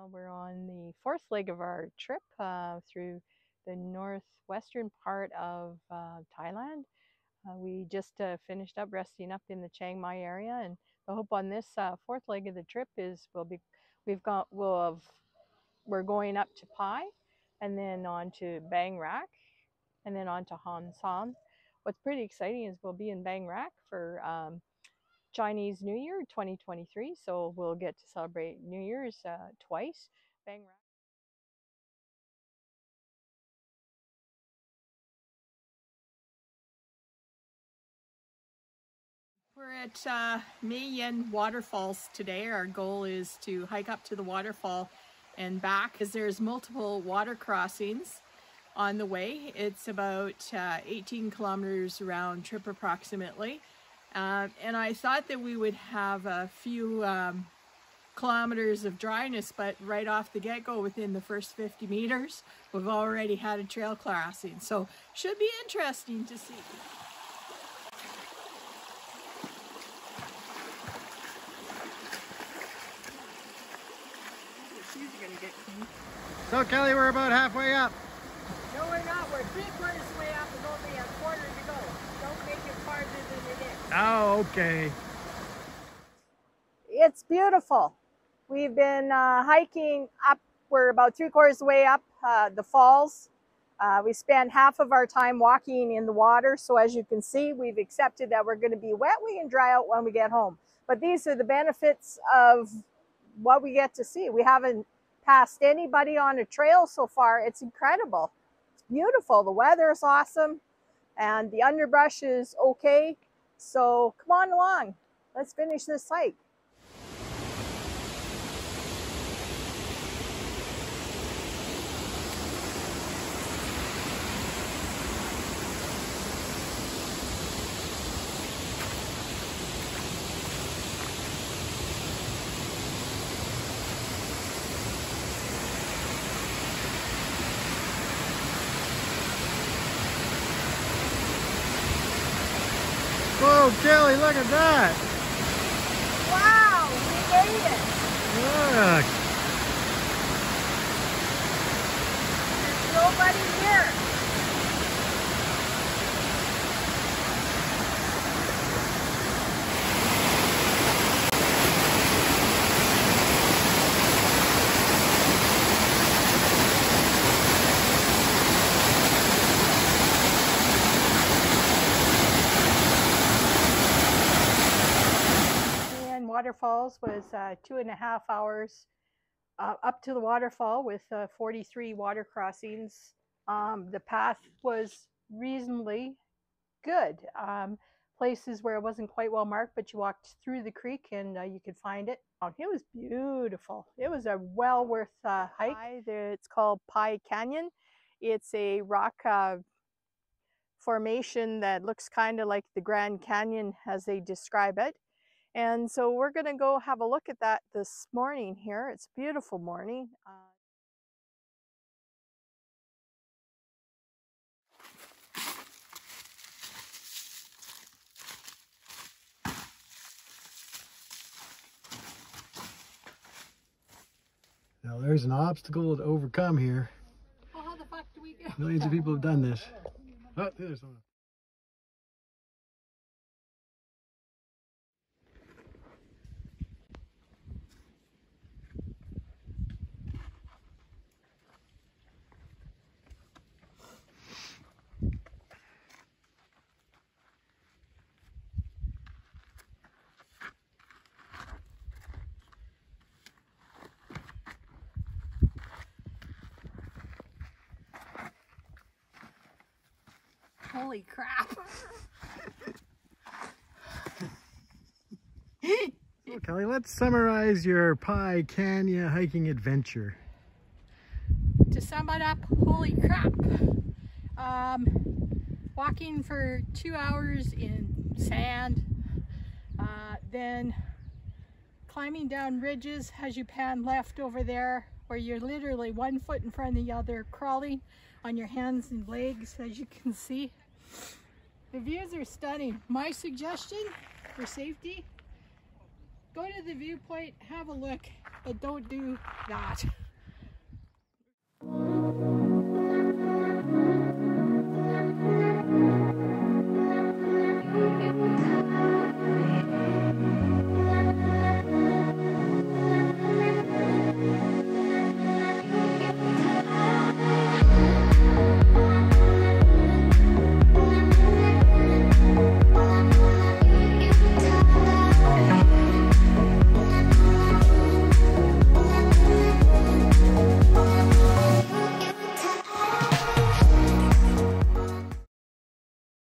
Uh, we're on the fourth leg of our trip uh, through the northwestern part of uh, Thailand. Uh, we just uh, finished up resting up in the Chiang Mai area, and the hope on this uh, fourth leg of the trip is we'll be we've got we'll have we're going up to Pai, and then on to Bang Rak, and then on to Han Son. What's pretty exciting is we'll be in Bang Rak for um, Chinese New Year 2023, so we'll get to celebrate New Year's uh, twice. Bang Rak. We're at uh, Mae Waterfalls today. Our goal is to hike up to the waterfall and back because there's multiple water crossings on the way. It's about uh, 18 kilometers round trip approximately. Uh, and I thought that we would have a few um, kilometers of dryness, but right off the get-go within the first 50 meters, we've already had a trail crossing. So should be interesting to see. So Kelly, we're about halfway up. No, we're not. We're three quarters way up and only a quarter to go. Don't make it farther than it is. Oh, okay. It's beautiful. We've been uh, hiking up. We're about three quarters the way up uh, the falls. Uh, we spend half of our time walking in the water. So as you can see, we've accepted that we're going to be wet. We can dry out when we get home. But these are the benefits of what we get to see. We haven't passed anybody on a trail so far. It's incredible. It's beautiful. The weather is awesome and the underbrush is okay. So come on along. Let's finish this hike. Whoa, Kelly, look at that. Wow, we made it. Look. There's nobody here. And Waterfalls was uh, two and a half hours uh, up to the waterfall with uh, 43 water crossings. Um, the path was reasonably good. Um, places where it wasn't quite well marked, but you walked through the creek and uh, you could find it. Oh, it was beautiful. It was a well worth uh, hike. It's called Pai Canyon. It's a rock uh, formation that looks kind of like the Grand Canyon as they describe it. And so we're going to go have a look at that this morning here. It's a beautiful morning. Uh, Now there's an obstacle to overcome here. well, how the fuck do we get? Millions of people have done this. Oh, there's one. Holy crap. So Kelly, let's summarize your Pai Canyon hiking adventure. to sum it up, holy crap. Um, walking for two hours in sand, uh, then climbing down ridges as you pan left over there, where you're literally one foot in front of the other, crawling on your hands and legs, as you can see. The views are stunning. My suggestion for safety, go to the viewpoint, have a look, but don't do that.